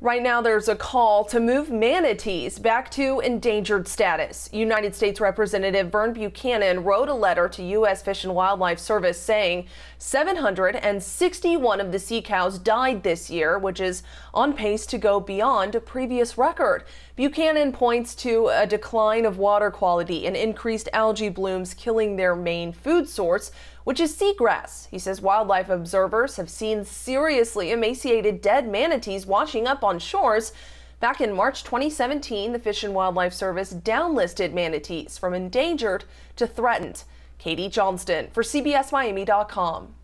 Right now, there's a call to move manatees back to endangered status. United States Representative Vern Buchanan wrote a letter to U.S. Fish and Wildlife Service saying 761 of the sea cows died this year, which is on pace to go beyond a previous record. Buchanan points to a decline of water quality and increased algae blooms killing their main food source, which is seagrass. He says wildlife observers have seen seriously emaciated dead manatees washing up on shores. Back in March 2017, the Fish and Wildlife Service downlisted manatees from endangered to threatened. Katie Johnston for CBSMiami.com.